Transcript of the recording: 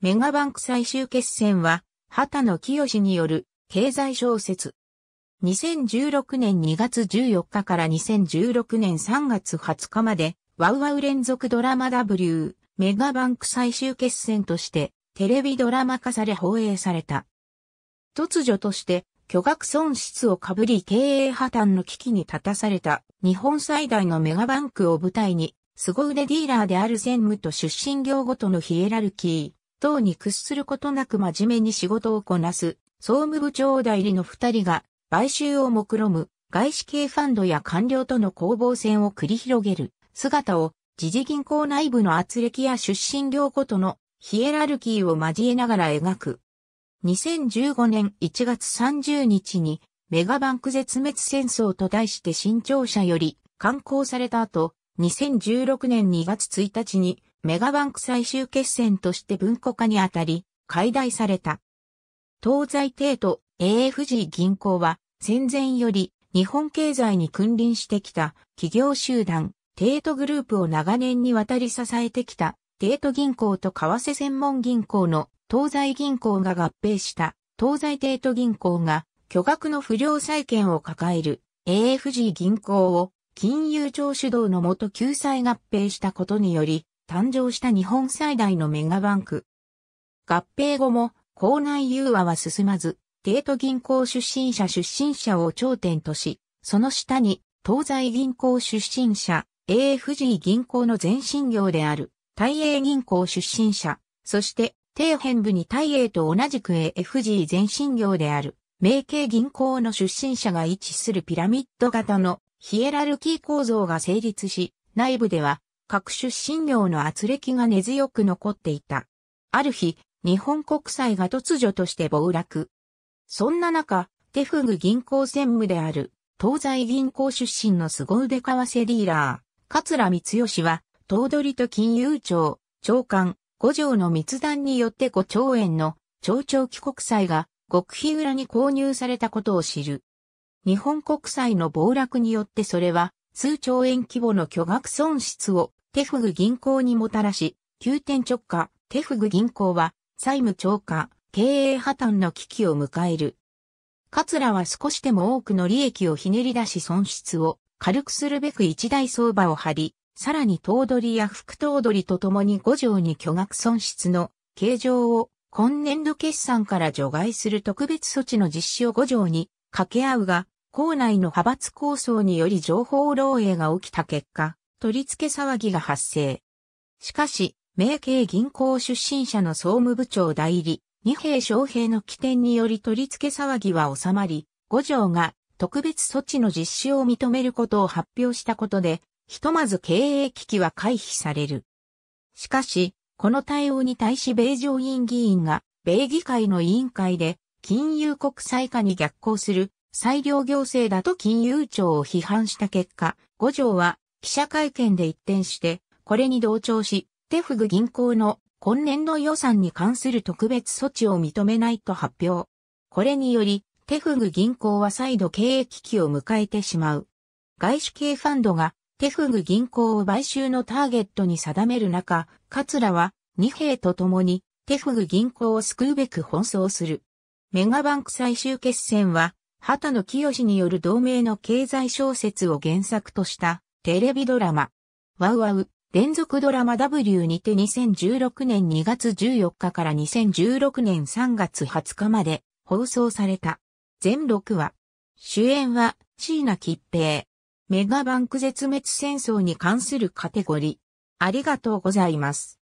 メガバンク最終決戦は、畑野清による経済小説。2016年2月14日から2016年3月20日まで、ワウワウ連続ドラマ W、メガバンク最終決戦として、テレビドラマ化され放映された。突如として、巨額損失をかぶり経営破綻の危機に立たされた日本最大のメガバンクを舞台に、凄腕ディーラーである専務と出身業ごとのヒエラルキー、等に屈することなく真面目に仕事をこなす、総務部長代理の二人が、買収を目論む、外資系ファンドや官僚との攻防戦を繰り広げる、姿を、時事銀行内部の圧力や出身業ごとのヒエラルキーを交えながら描く。2015年1月30日に、メガバンク絶滅戦争と題して新潮社より刊行された後、2016年2月1日にメガバンク最終決戦として文庫化にあたり、解題された。東西帝都 AFG 銀行は戦前より日本経済に君臨してきた。企業集団、帝都グループを長年にわたり支えてきた。帝都銀行と為替専門銀行の東西銀行が合併した。東西帝都銀行が巨額の不良債権を抱える。AFG 銀行を金融庁主導のもと救済合併したことにより誕生した日本最大のメガバンク。合併後も、校内融和は進まず、帝都銀行出身者出身者を頂点とし、その下に、東西銀行出身者、AFG 銀行の前身業である、大英銀行出身者、そして、底辺部に大英と同じく AFG 前身業である、明慶銀行の出身者が位置するピラミッド型のヒエラルキー構造が成立し、内部では各出身業の圧力が根強く残っていた。ある日、日本国債が突如として暴落。そんな中、テフグ銀行専務である、東西銀行出身の凄腕為替ディーラー、桂光義は、頭取と金融庁、長官、五条の密談によって5兆円の超長期国債が極秘裏に購入されたことを知る。日本国債の暴落によってそれは数兆円規模の巨額損失をテフグ銀行にもたらし、急転直下、テフグ銀行は債務超過、経営破綻の危機を迎える。桂は少しでも多くの利益をひねり出し損失を軽くするべく一大相場を張り、さらに頭取や副頭取とともに五条に巨額損失の計上を今年度決算から除外する。特別措置の実施を五条に掛け合うが、校内の派閥構想により情報漏洩が起きた結果、取り付け騒ぎが発生。しかし、明慶銀行出身者の総務部長代理、二平昌平の起点により取り付け騒ぎは収まり、五条が特別措置の実施を認めることを発表したことで、ひとまず経営危機は回避される。しかし、この対応に対し米上院議員が、米議会の委員会で、金融国際化に逆行する、裁量行政だと金融庁を批判した結果、五条は記者会見で一転して、これに同調し、テフグ銀行の今年度予算に関する特別措置を認めないと発表。これにより、テフグ銀行は再度経営危機を迎えてしまう。外資系ファンドがテフグ銀行を買収のターゲットに定める中、桂は二兵と共にテフグ銀行を救うべく奔走する。メガバンク最終決戦は、畑野清による同名の経済小説を原作としたテレビドラマ、ワウワウ、連続ドラマ W にて2016年2月14日から2016年3月20日まで放送された。全6話。主演は椎名吉平。メガバンク絶滅戦争に関するカテゴリー。ありがとうございます。